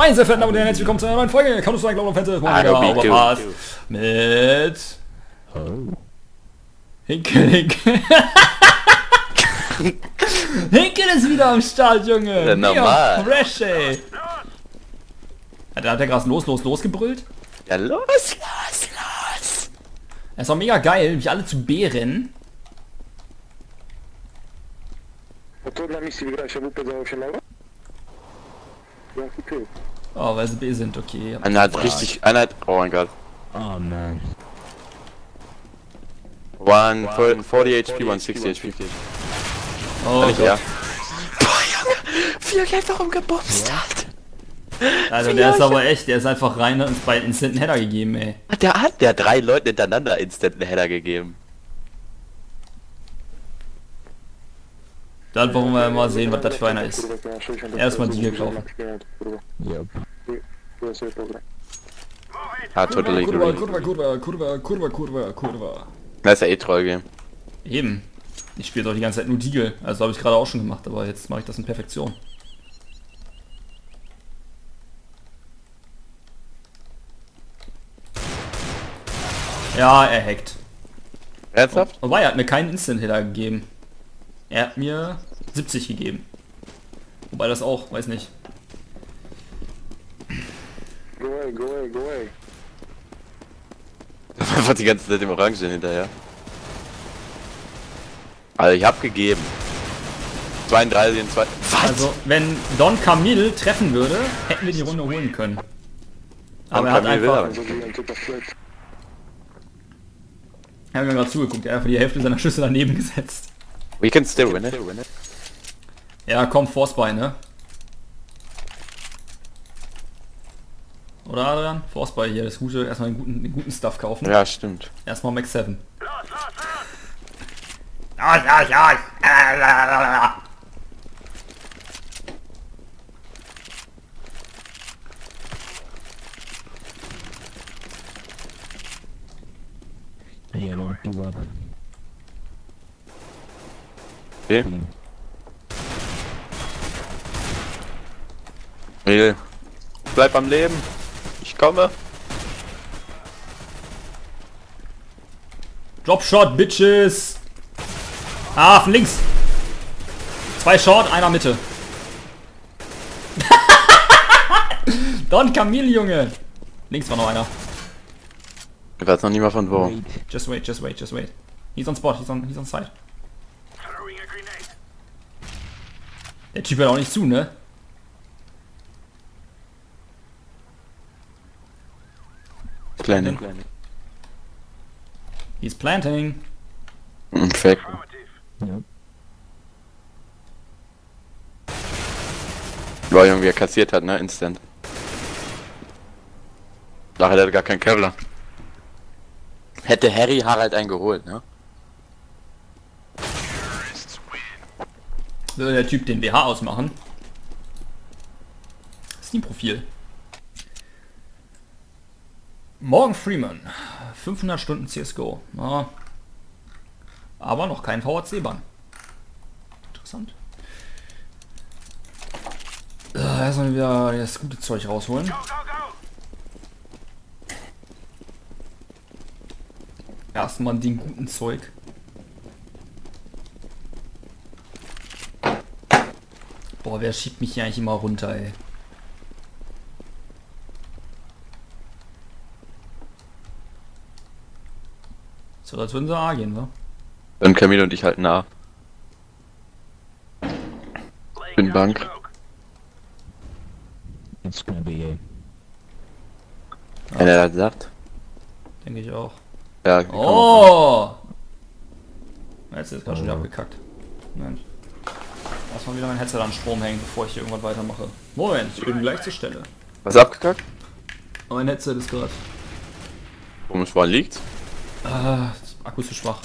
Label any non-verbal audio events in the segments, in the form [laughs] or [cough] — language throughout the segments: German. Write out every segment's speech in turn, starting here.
Moin, sehr verehrten Damen und Herren, herzlich willkommen zu einer neuen Folge Offensive. Moin, Hallo, Digga, Big Oberpass. Dude. Mit... Hinkel, Hinkel. [laughs] Hinkel ist wieder am Start, Junge. Ja, normal. Fresh, ey. Hat der, hat der gerade los, los, los gebrüllt? Ja, los, los, los. Es war mega geil, wie alle zu B rennen. To dla misji wygrałeś AWP za 8 euro? Jaki ty? Oh, weil sie B sind, okay. Einer hat richtig, einer hat, oh mein Gott. Oh man. One, 40 HP, 160 HP. Oh, Gott. ja. [laughs] Boah, Junge, wie einfach rumgebumst hat. Also der ist aber echt, der ist einfach rein und bei Instant Header gegeben, ey. Der hat der drei Leuten hintereinander instant Header gegeben. Dann wollen wir mal sehen, was das für einer ist. Kurwa, to 60 Erstmal die hier kaufen. Yep. pogra. Ah, totally Kurva, agree. Kurva, Kurva, Kurva, Kurva, Kurva, Kurva. Das ist ja eh Troll Game. Eben. Ich spiele doch die ganze Zeit nur Deagle. Also habe ich gerade auch schon gemacht, aber jetzt mache ich das in Perfektion. Ja, er hackt. Ernsthaft? Wobei, er hat mir keinen Instant-Hitter gegeben. Er hat mir 70 gegeben. Wobei das auch, weiß nicht. Go away, go away, go away. [laughs] Einfach die ganze Zeit im Orangen hinterher. Also ich hab gegeben. 32 und 2. Was? Also, wenn Don Camille treffen würde, hätten wir die Runde holen können. Aber er hat Camille will einfach... Ich habe mir gerade zugeguckt, er hat einfach die Hälfte seiner Schüsse daneben [laughs] gesetzt. We can still win it. Ja, komm, Force bei, ne? Oder Adrian? Force bei hier, das gute, erstmal den guten, den guten Stuff kaufen. Ja, stimmt. Erstmal Max 7. Ja, ja, ja. Ah, la, la, la. Yeah, don't Okay. Miguel, bleib am Leben. Ich komme. Dropshot, Bitches. Ah, von links. Zwei Short, einer Mitte. [laughs] Don Camille, Junge. Links war noch einer. Ich weiß noch nie mal von wo. Wait. Just wait, just wait, just wait. He's on spot, he's on, he's on side. Der Typ hört auch nicht zu, ne? Planning. He's planting. Mhm, Fake. Yep. Boah, Junge, wie er kassiert hat, ne? Instant. Er hat gar keinen Kevlar. Hätte Harry Harald einen geholt, ne? Würde der Typ den WH ausmachen? Steam-Profil. Morgan Freeman. 500 Stunden CSGO. Ja. Aber noch kein VHC-Bann. Interessant. Äh, erstmal wieder das gute Zeug rausholen. Erstmal den guten Zeug. Boah, wer schiebt mich hier eigentlich immer runter, ey? So, als würden sie A gehen, wa? Dann Camille und ich halten nah. Ich bin Bank. It's gonna be a. Wenn er das sagt. Denke ich auch. Ja. Oh! Jetzt ist gerade schon wieder abgekackt. Moment. Lass mal wieder mein Headset an Strom hängen, bevor ich hier irgendwas weitermache. Moment, ich bin gleich zur Stelle. Was abgekackt? Mein Headset ist gerade. Wo es woran liegt? Ah, das Akku ist zu schwach.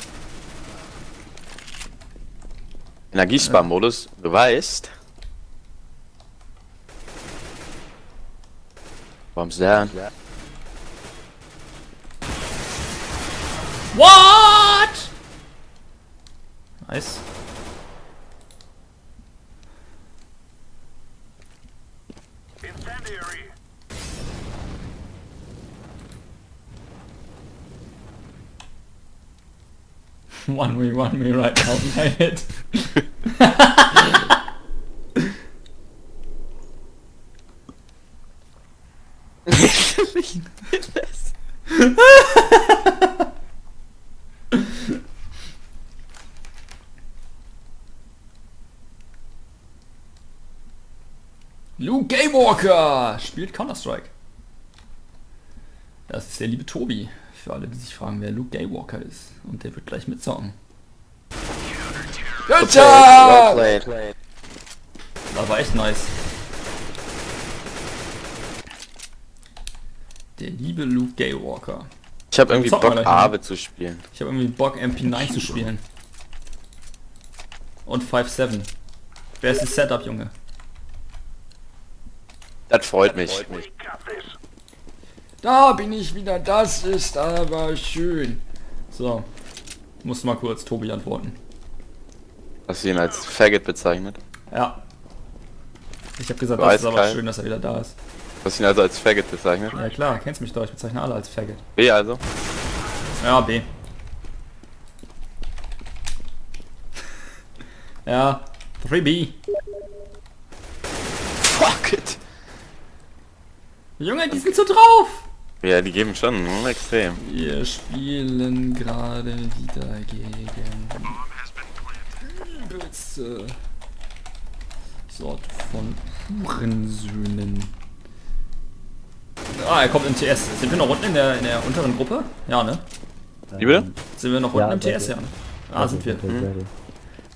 Energiesparmodus, du weißt. Warum denn? What? Nice. One me, one me right now. I hit. Luke Gaywalker spielt Counter-Strike. Das ist der liebe Tobi. Für alle, die sich fragen, wer Luke Gaywalker ist. Und der wird gleich mitzocken. Good job! Well played. Das war echt nice. Der liebe Luke Gaywalker. Ich habe irgendwie Bock. Aave zu spielen. Ich habe irgendwie Bock MP9 zu spielen. Und 5-7. Wer ist das Setup, Junge? Das freut mich. Da bin ich wieder, das ist aber schön. So. Muss mal kurz Tobi antworten. Hast du ihn als Faggot bezeichnet? Ja. Ich habe gesagt, So das ist aber eiskalt. schön, dass er wieder da ist. Hast du ihn also als Faggot bezeichnet? Ja klar, kennst mich doch, ich bezeichne alle als Faggot. B also? Ja, B. [laughs] ja, 3B. Fuck it! Junge, die sind so drauf! Ja, die geben schon hm, extrem. Wir spielen gerade wieder gegen übelste Sorte von Hurensöhnen. Ah, er kommt im TS. Sind wir noch unten in der, in der unteren Gruppe? Ja, ne? Wie bitte? Sind wir noch Ja, unten im seid TS? Ja. ne? Ah, sind wir. Ihr.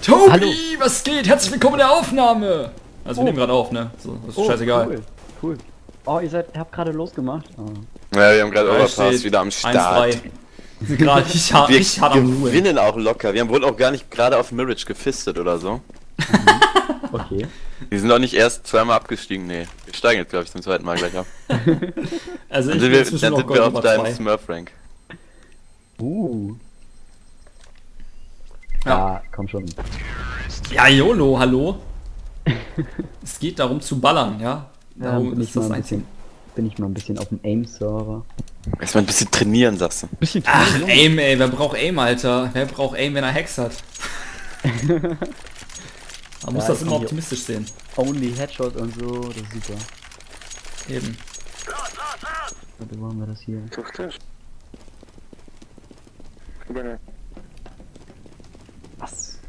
Tobi, Hallo. was geht? Herzlich willkommen in der Aufnahme! Also wir Oh. nehmen gerade auf, ne? So, das ist Oh, scheißegal. Cool, cool. Oh, ihr seid, habt gerade losgemacht. Oh. Ja, wir haben gerade Overpass wieder am 1-3. Start. [laughs] Wir sind gerade richtig hart, Wir am Ruhen. gewinnen auch locker. Wir haben wohl auch gar nicht gerade auf Mirage gefistet oder so. [laughs] Okay. Die sind doch nicht erst zweimal abgestiegen, nee. Wir steigen jetzt, glaube ich, zum zweiten Mal gleich ab. [laughs] Also Dann ich sind wir, dann sind wir auf deinem 2. Smurf-Rank. Uh. Ja. Ja. komm schon. Ja, YOLO, hallo. es geht darum zu ballern, ja? Ja, Darum bin, ist ich das ein einzige. Bin ich mal ein bisschen auf dem AIM-Server. Erstmal ein bisschen trainieren, sagst du. Bisschen Ach, Aim, ey, wer braucht Aim, Alter? Wer braucht Aim, wenn er Hex hat? [laughs] Man muss Ja, das immer optimistisch sehen. Only Headshot und so, das ist super. Eben. Warte, wo haben wir das hier? Co chcesz? Chyba nie. Was?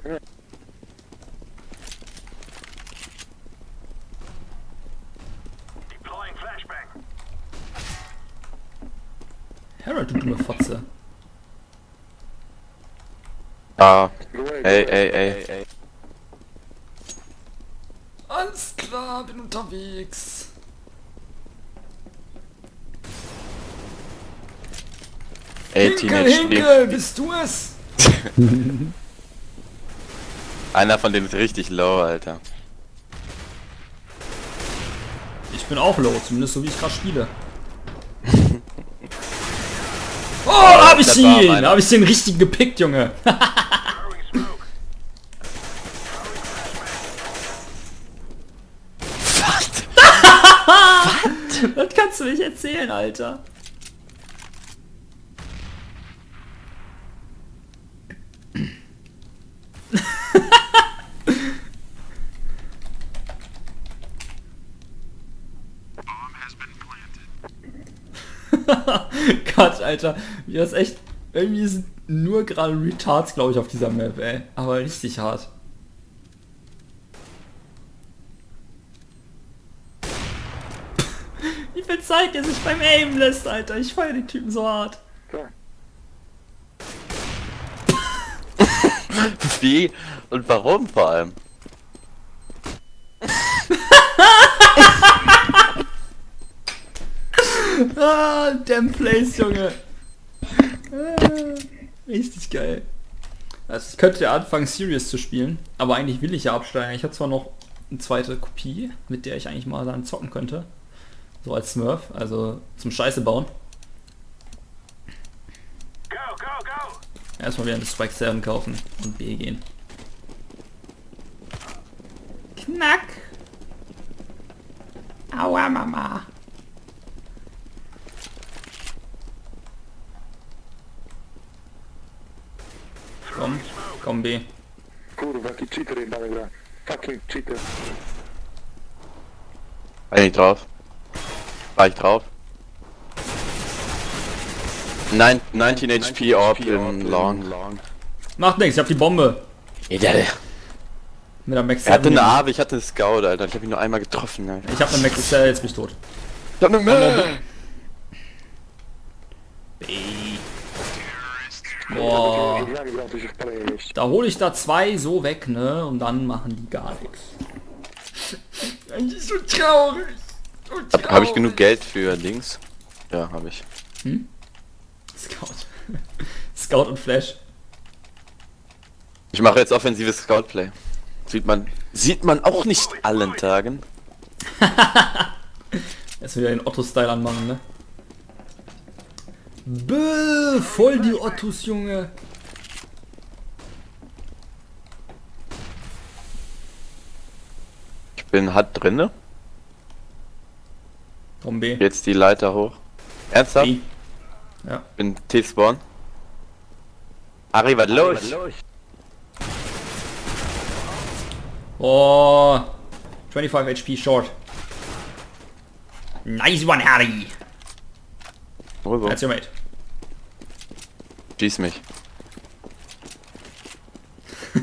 Harold, du dumme Fotze. Ah, Ey, away. ey, ey. Alles klar, bin unterwegs. Ey, Hinkel. Hinkel, bist du es? [laughs] Einer von denen ist richtig low, Alter. Ich bin auch low, zumindest so wie ich gerade spiele. [laughs] Oh, da hab ich ihn! hab ich den richtigen gepickt, Junge. [laughs] Das kannst du nicht erzählen, Alter. [laughs] Gott, Alter. Wie das echt... Irgendwie sind nur gerade Retards, glaube ich, auf dieser Map, ey. Aber richtig hart. Wie viel Zeit der sich beim Aim lässt, Alter. Ich feiere den Typen so hart. [laughs] Wie und warum vor allem? [laughs] Ah, damn place, Junge. Ah, richtig geil. Also ich könnte ja anfangen, Serious zu spielen, aber eigentlich will ich ja absteigen. Ich habe zwar noch eine zweite Kopie, mit der ich eigentlich mal dann zocken könnte. So als Smurf, also zum Scheiße bauen. Erstmal wieder eine Strike 7 kaufen und B gehen. Knack! Au! Aua, Mama. Komm, komm B. Kurwa, jaki cheater jebany gra. Fucking cheater. War ich nicht drauf? War ich drauf? Nein, 19 HP Orb in Long. Macht nichts, ich hab die Bombe. Ja, Mit der Max er hatte 7. eine Ave, ich hatte Scout, Alter. Ich hab ihn nur einmal getroffen, Alter. Ich hab eine Max 7, jetzt bin ich tot. Ich hab eine Mö. Boah. Da hole ich da zwei so weg, ne? Und dann machen die gar nichts. [laughs] Eigentlich so traurig. So Hab, ich genug Geld für Dings? Ja, hab ich. Scout. [laughs] Scout und Flash. Ich mache jetzt offensives Scoutplay. Sieht man, sieht man auch nicht allen Tagen. [laughs] Jetzt wieder den Otto-Style anmachen, ne? Bäh, voll die Ottos, Junge. Ich bin hart drinne. B. Jetzt die Leiter hoch. Ernsthaft? B. Ja. Bin T-Spawn. Ari, was los? Oh, 25 HP short. Nice one, Harry. Wo so? That's your mate. Schieß mich.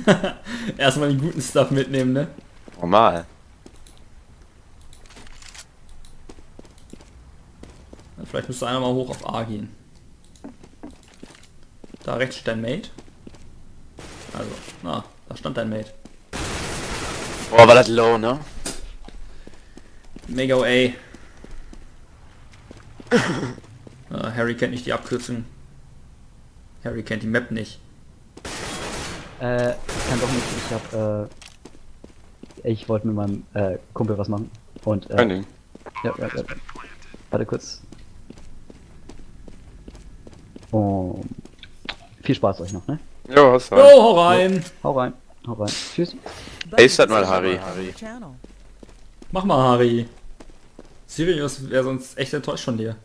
[laughs] Erstmal den guten Stuff mitnehmen, ne? Normal. Vielleicht müsste einer mal hoch auf A gehen. Da rechts steht dein Mate. Also, na, da stand dein Mate. Boah, war das low, ne? Mega A. äh, Harry kennt nicht die Abkürzung. Harry kennt die Map nicht. Äh, ich kann doch nicht, ich hab, äh, ich wollte mit meinem, äh, Kumpel was machen. Und, Kein äh, Ding. ja, ja, ja. Warte kurz. Und viel Spaß euch noch, ne? Jo, hast du. Oh, hau rein! Hau rein, hau rein. Tschüss. Ace hat mal Harry. Channel. Mach mal, Harry. Sirius wäre sonst echt enttäuscht von dir.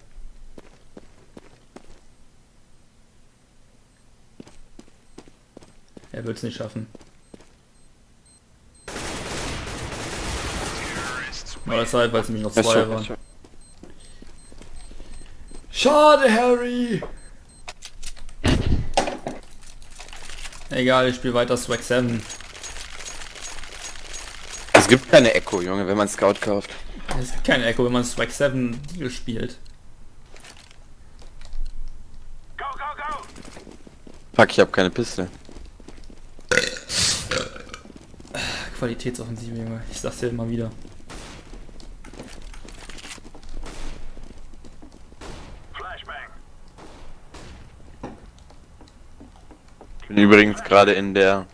Er wird es nicht schaffen. War das halt, weil es nämlich noch zwei waren. Schade, Harry! Egal, ich spiele weiter Swag 7. Es gibt keine Echo, Junge, wenn man Scout kauft. Es gibt kein Echo, wenn man Swag 7 Deal spielt. Fuck, ich hab keine Piste. Qualitätsoffensive, Junge. Ich sag's dir immer wieder. Ich bin übrigens gerade in der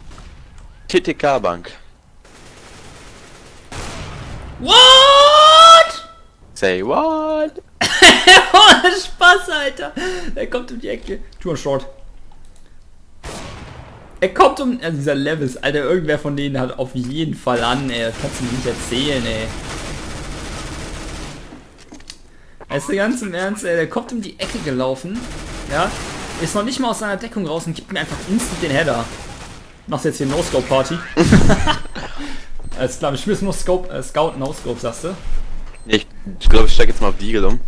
TTK-Bank. What? Say what? [laughs] oh, Spaß, Alter. Er kommt um die Ecke. Tu mal Short. Er kommt um... Also dieser Levels, Alter. Irgendwer von denen hat auf jeden Fall an, ey. Das kannst du mir nicht erzählen, ey. Weißt du, ganz im Ernst, ey. Der kommt um die Ecke gelaufen. Ja. Ist noch nicht mal aus seiner Deckung raus und gibt mir einfach instant den Header. Machst jetzt hier No-Scope-Party? [laughs] Alles klar, wir spielen nur Scope, äh, Scout No-Scope, sagst du? Ich, ich glaube, ich steig jetzt mal auf Deagle um.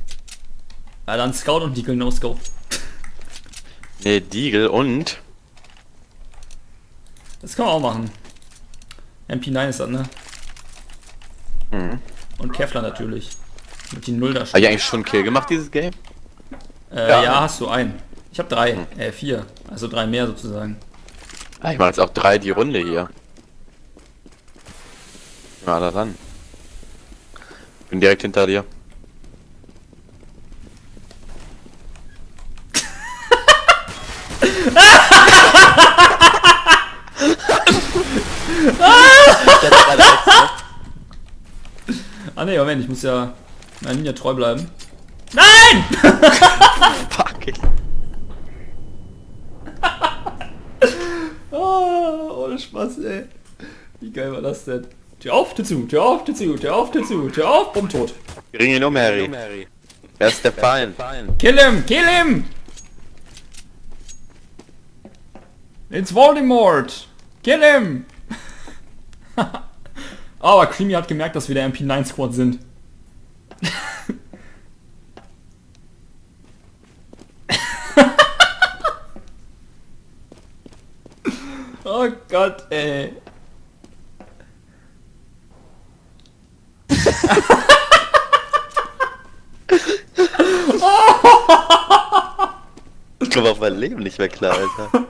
Ja, dann Scout und Deagle No-Scope. Ne, Deagle und... Das kann man auch machen. MP9 ist das, ne? Hm. Und Kevlar natürlich. Mit die Null da Hab ich eigentlich schon einen Kill gemacht, dieses Game? Äh, Ja. ja. hast du einen. Ich habe drei. Äh, vier. Also drei mehr sozusagen. Ah, ich mach jetzt auch drei die Runde hier. Ja, da ran. Bin direkt hinter dir. Ah ne, Moment, ich muss ja meiner Linie treu bleiben. Nein! [laughs] Fuck, ich. Oh, ohne Spaß, ey. Wie geil war das denn? Tür auf, Tür zu, Tür auf, Tür zu, Tür auf, Tür zu, Tür auf, bumm, tot. Bring ihn um, Harry. Wer ist der Feind? Kill him, kill him! It's Voldemort! Kill him! [laughs] Aber Creamy hat gemerkt, dass wir der MP9 Squad sind. [laughs] oh Gott, ey. Ich komme auf mein Leben nicht mehr klar, Alter.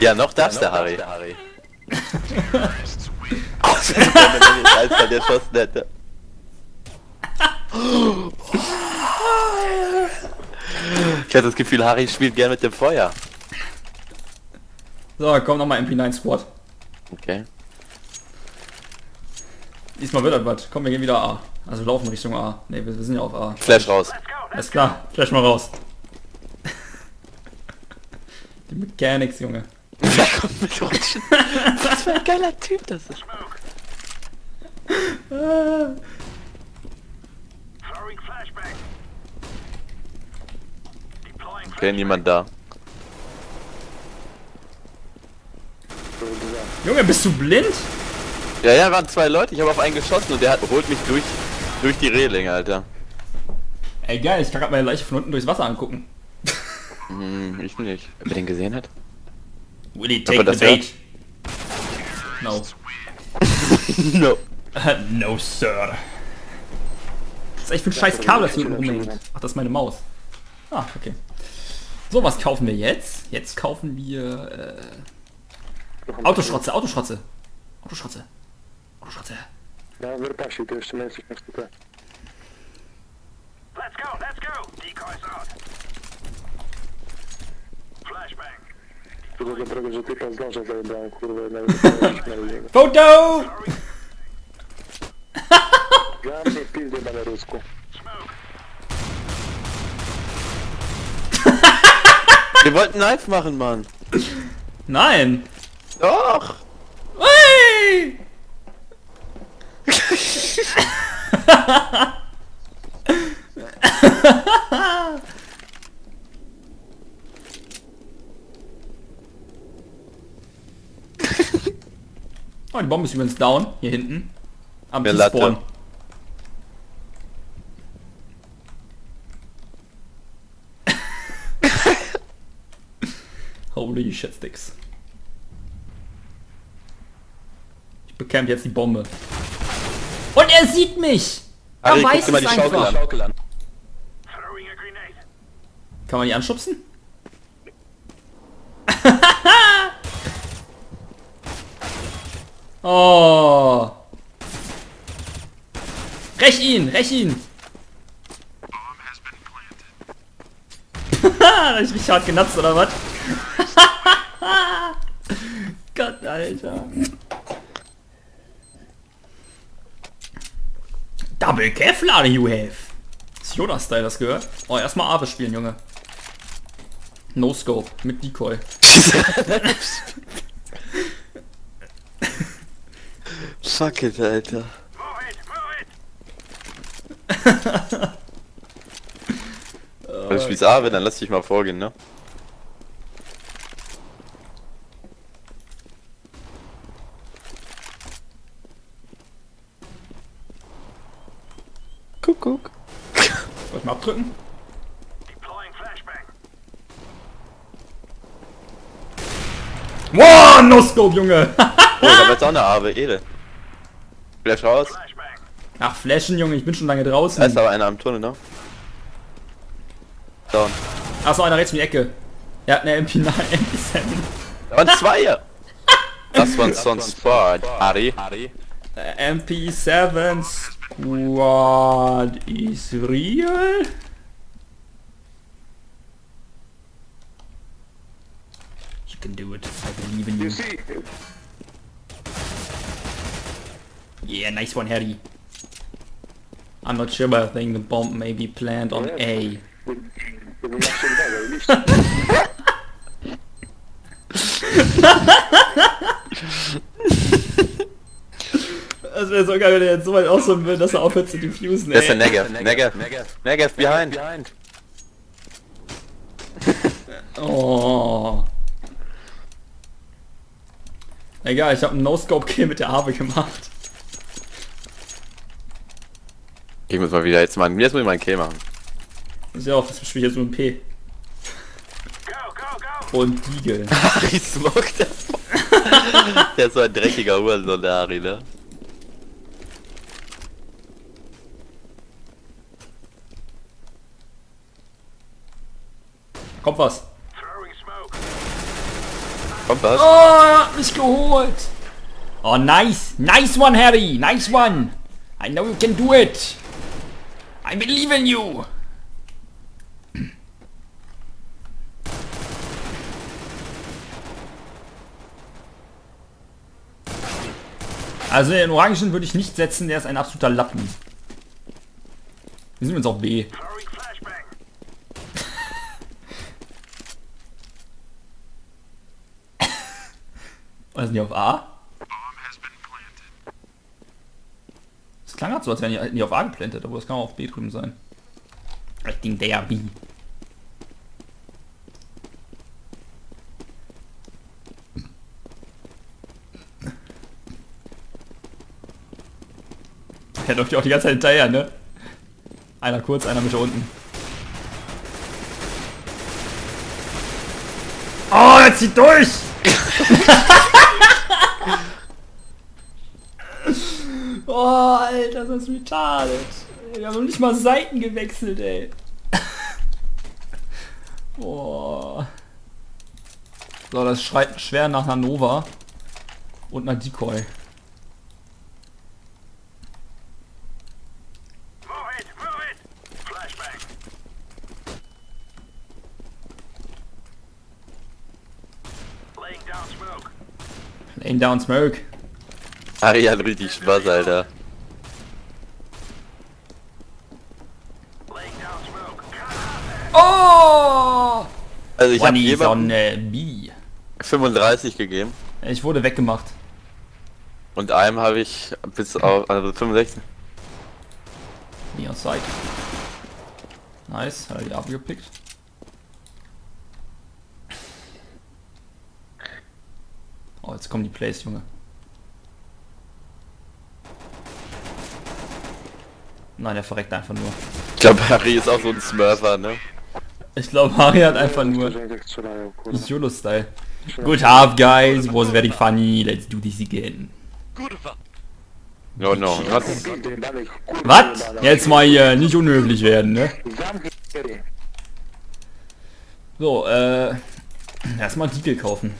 ja, noch darfst der Harry. Außer [laughs] wenn ich als dann erschossen hätte. Ich hatte das Gefühl, Harry spielt gern mit dem Feuer. So, komm nochmal MP9 Squad. Okay. Diesmal wird das was. Komm, wir gehen wieder A. Also wir laufen Richtung A. Ne, wir, wir sind ja auf A. Flash raus. Alles klar, flash mal raus. [laughs] Die Mechanics, Junge. Was für ein geiler Typ das ist. [laughs] Okay, niemand da. Junge, bist du blind? Ja, ja, waren zwei Leute. Ich habe auf einen geschossen und der hat, holt mich durch, durch die Reling, Alter. Ey geil, ich kann grad meine Leiche von unten durchs Wasser angucken. Hm, ich nicht. Wer den gesehen hat? Willy, take the bait. No. [laughs] no. [laughs] no, sir. Das ist echt für ein scheiß Kabel, das hier unten rumhängt. Ach, das ist meine Maus. Ah, okay. So, was kaufen wir jetzt? Jetzt kaufen wir äh, Autoschrotze, Autoschrotze. Autoschrotze. Autoschrotze. Ja, jeszcze nie jesteś na sztukę. Let's go, let's go! Decoys out. Flashbang. Dobrego, że typa zdążę zajebałem, kurwa, nawet nie! Dla mnie pizdy na rusku. Wir wollten Knife machen, Mann. Nein! Doch. Hey! [laughs] oh, die Bombe ist übrigens down, hier hinten. Am Wer Latte? T-Spawn. Holy shit sticks. Ich bekämpfe jetzt die Bombe. Und er sieht mich! Er Harry, weiß mal es die Schaukel einfach. an. Schaukel an. Throwing a grenade. Kann man die anschubsen? [laughs] oh. Räch ihn, räch ihn. [laughs] Hab ich richtig hart genatzt oder was? Gott, Alter. Double Kevlar you have. Ist Yoda-Style das gehört? Oh, erstmal Ave spielen, Junge. No Scope mit Decoy. [laughs] Fuck it, Alter. Move it, move it! Wenn du spielst Ave, dann lass dich mal vorgehen, ne? Kuckuck. Soll ich mal abdrücken? Deploying flashbang. Wow, No Scope, Junge. [laughs] Oh, ich hab jetzt auch eine Ave, Ede. Flash raus. Ach, Flashen, Junge, ich bin schon lange Da draußen. ist aber einer am Tunnel, ne? Down. Ach so, einer rechts in die Ecke. Er hat eine MP9, [laughs] MP7. Da waren zwei! Das war so ein Squad. Harry. Äh, MP7 Squad is real? Can do it. I believe in You you. see, Yeah, nice one, Harry. I'm not sure, but I think the bomb may be planted on A. [laughs] Das wäre so geil, wenn er jetzt so weit ausholen würde, dass er aufhört zu diffusen, Das ist der ey. Negev. Negev. Negev behind. [laughs] Oh. Egal, ich habe einen No-Scope-Kill mit der Harve gemacht. Ich muss mal wieder jetzt mal, jetzt muss ich mal einen Kill machen. Das ist ja auch, das ich jetzt nur ein P. Go, go, go! Und Diegel. Ari smoked das. Der ist so ein dreckiger Hurensohn, der Ari, ne? Kommt was. Kommt was? Oh, er hat mich geholt. Oh, nice. Nice one, Harry. Nice one. I know you can do it. I believe in you. Also den Orangen würde ich nicht setzen, der ist ein absoluter Lappen. Wir sind uns auf B. Throwing flashbang. Sind die auf A? Das klang halt so, als wären die, die auf A geplantet, aber das kann auch auf B drüben sein. I think they are B. Der läuft ja auch die ganze Zeit hinterher, ne? Einer kurz, einer Mitte unten. Oh, er zieht durch! [laughs] Oh, Alter, das ist retarded. Wir haben noch nicht mal Seiten gewechselt, ey. [laughs] Boah. So, das schreit schwer nach einer Nova. Und einer Decoy. Move it, move it! Flashbang. Laying down smoke. Laying down smoke. Ari hat richtig Spaß, Alter. Oh! Also ich habe jemandem B. 35 gegeben Ich wurde weggemacht. und einem habe ich bis auf also 65. Me on side. Nice, hat er die abgepickt. Oh, jetzt kommen die Plays, Junge. Nein, er verreckt einfach nur. Ich glaube, Ari ist auch so ein Smurfer, ne? Ich glaube, Harry hat einfach nur. YOLO-Style. Good half, guys. Was very funny. Let's do this again. No, no, Was? Jetzt mal hier nicht unhöflich werden, ne? So, äh... Erstmal Diegel kaufen.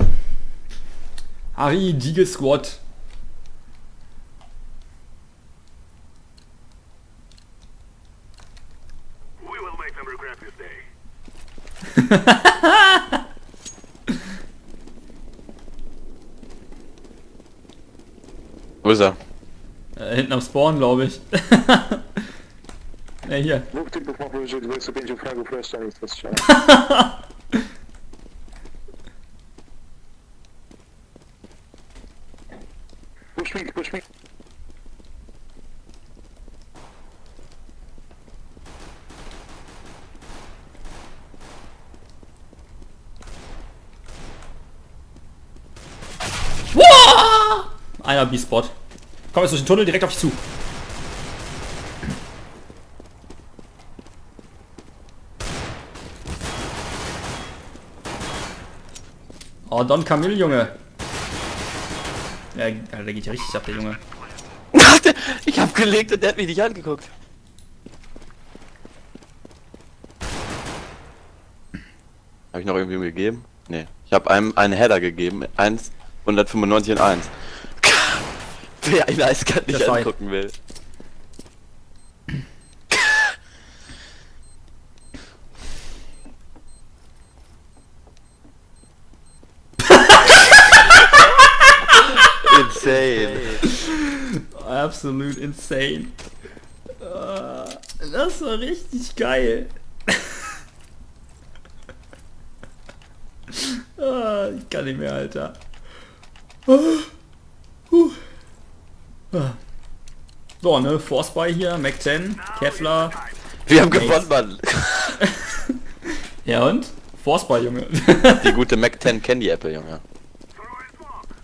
Harry, Diegel Squad. We will make them regret this day. [laughs] Wo ist er? Äh, hinten am Spawn, glaube ich. [laughs] ne, hier. [laughs] B-Spot. Komm jetzt durch den Tunnel direkt auf dich zu. Oh, Don Camille, Junge. Ja, Alter, der geht ja richtig ab, der Junge. [laughs] ich hab gelegt und der hat mich nicht angeguckt. Habe ich noch irgendwie gegeben? Nee. Ich habe einem einen Header gegeben. 1, 195 und 1. Wer einen eiskalt nicht angucken will. [laughs] Insane. Absolut insane. Ah, Das war richtig geil. Ah, [laughs] Ah, ich kann nicht mehr, Alter. So, ne, Force Buy hier, Mac 10, Kevlar. Wir haben gewonnen, Mann. [laughs] Ja und? Force Buy, Junge. [laughs] Die gute Mac 10 Candy Apple, Junge.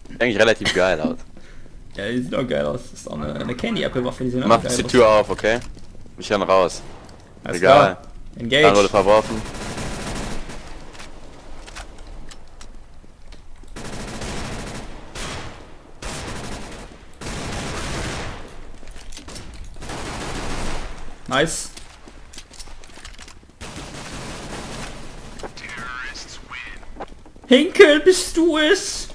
Sieht eigentlich relativ geil aus. ja, die sieht auch geil aus. Das ist auch eine, eine Candy Apple Waffe, die auch Mach die. Tür auf, okay? Ich kann raus. Alles Egal. klar. Dann wurde Engage. verworfen. Nice. Hinkel, bist du es?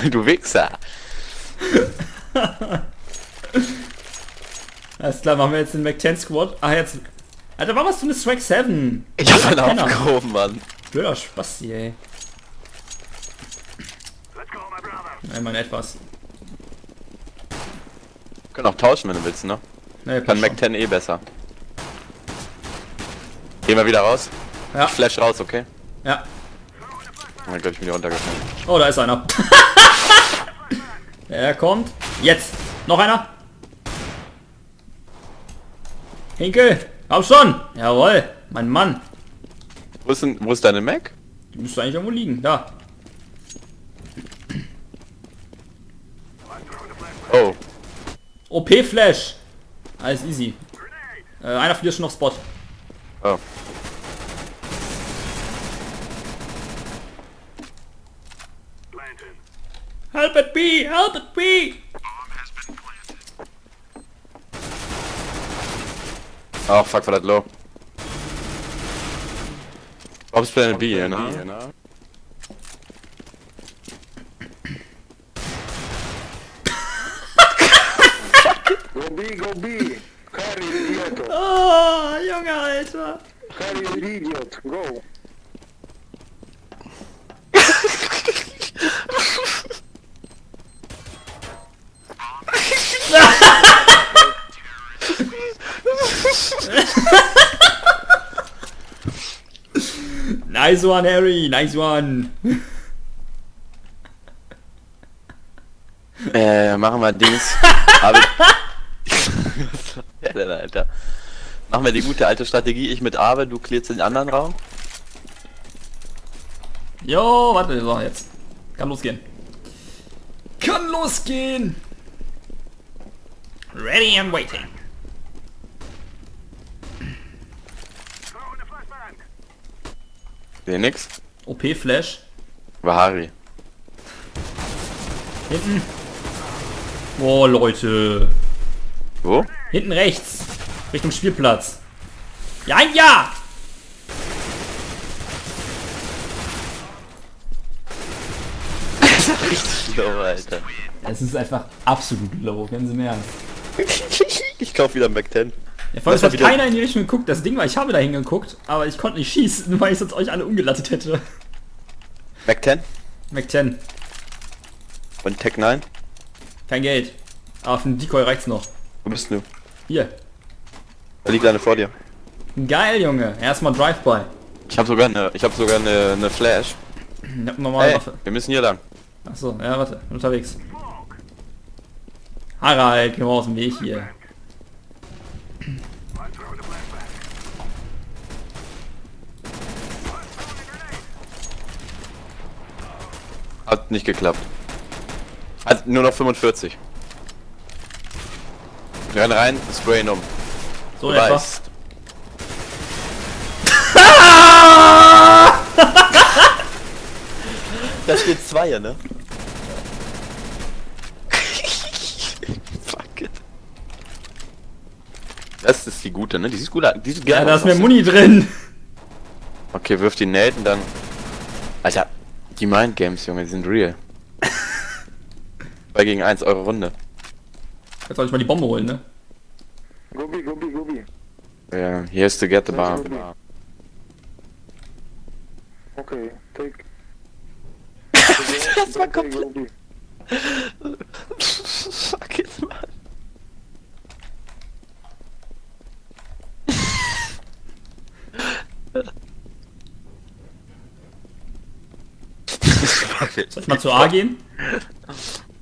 [laughs] du Wichser. [laughs] Alles klar, machen wir jetzt den Mac 10 Squad. Ah, jetzt... Alter, warum hast du eine Swag 7? Ich hab einen Penner. aufgehoben, Mann. Blöder Spasti, ey. Let's go, my brother. Einmal etwas. Können auch tauschen, wenn du willst, ne? Nee, Kann Mac schon. 10 eh besser. Gehen wir wieder raus. Ja. Flash raus, okay? Ja. Dann glaube ich bin hier runtergefallen. Oh, da ist einer. [laughs] er kommt. Jetzt. Noch einer. Hinkel. Komm schon. Jawohl. Mein Mann. Wo ist, denn, wo ist deine Mac? Die müsste eigentlich irgendwo liegen. Da. Oh. OP-Flash. Alles easy. Äh, einer von dir ist schon auf Spot. Oh. Help it be. Help it be. Oh, fuck, war das low. Bob's Planet B, hier, ne? B, go B. Harry, idiot. Oh, Junge, Alter. Harry, idiot. Go. Nice one, Harry. Nice one. Äh, machen wir Dings. [laughs] [laughs] Denn, Alter? Machen wir die gute alte Strategie. Ich mit Abe, du klärst den anderen Raum. Jo, warte, so, jetzt. Kann losgehen. Kann losgehen. Ready and waiting. Nee, nix. OP-Flash. War Harry. Hinten. Oh, Leute. Wo? Hinten rechts. Richtung Spielplatz. Ja, ja! Richtig low, Alter. Es ist einfach absolut low, wenn Sie mehr ernst. [laughs] Ich kauf wieder Mac 10. Ja, vor allem, hat wieder- keiner in die Richtung geguckt. Das Ding war, ich habe da hingeguckt, aber ich konnte nicht schießen, [laughs] weil ich sonst euch alle umgelattet hätte. Mac 10 Mac 10. und Tech 9. Kein Geld. Aber für einen Decoy reicht's noch. Wo bist du? Hier. Da liegt eine vor dir. Geil, Junge. Erstmal Drive-By. Ich habe sogar eine, ich habe sogar eine, eine Flash. Ich hab normale Hey, Waffe. wir müssen hier lang. Achso, ja, warte. Unterwegs. Harald, geh mal aus dem Weg hier. Hat nicht geklappt. Hat nur noch 45. Renn rein, sprayen um. So Du etwa. da steht zwei, ne? [laughs] Fuck it. Das ist die gute, ne? Die sieht gut aus. Die sieht Ja, da ist mehr Muni drin. Okay, wirf die Nate und dann... Alter, die Mindgames, Junge, die sind real. [laughs] 2 gegen 1, eure Runde. Jetzt soll ich mal die Bombe holen, ne? Gubi, Gubi, Gubi. Ja, hier ist der get the bomb. Okay, take. das war komplett. Fuck it, man. [laughs] Soll ich mal zu A gehen?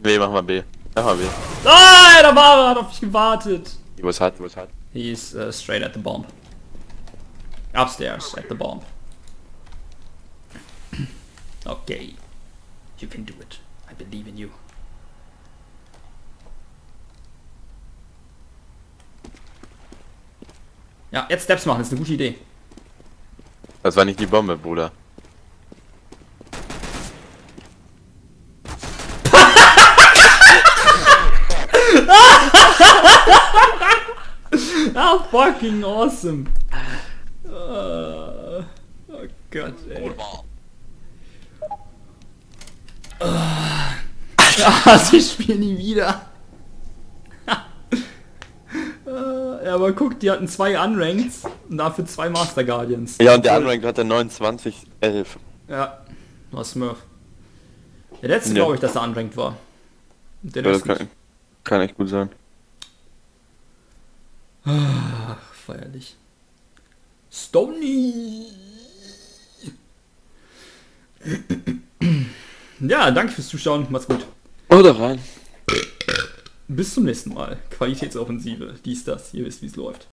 Nee, machen wir B. Mach mal B. Ah, da war er, hat auf mich gewartet. Wo ist hat, wo ist hat? He's uh, straight at the bomb. Upstairs at the bomb. [clears throat] Okay. You can do it. I believe in you. Ja, jetzt Steps machen, das ist eine gute Idee. Das war nicht die Bombe, Bruder. Ah, fucking awesome. Uh, oh Gott, ey. Ah, [laughs] sie spielen nie wieder. Äh, ja, aber guck, die hatten zwei Unranks und dafür zwei Master Guardians. Ja, und der Unranked hat der 29, 11. Ja, war Smurf. Der letzte Ja. glaube ich, dass er unranked war. Der Ja, das kann, kann echt gut sein. Ach, feierlich. Stony! Ja, danke fürs Zuschauen. Macht's gut. Oder rein. Bis zum nächsten Mal. Qualitätsoffensive. Dies, das. Ihr wisst, wie es läuft.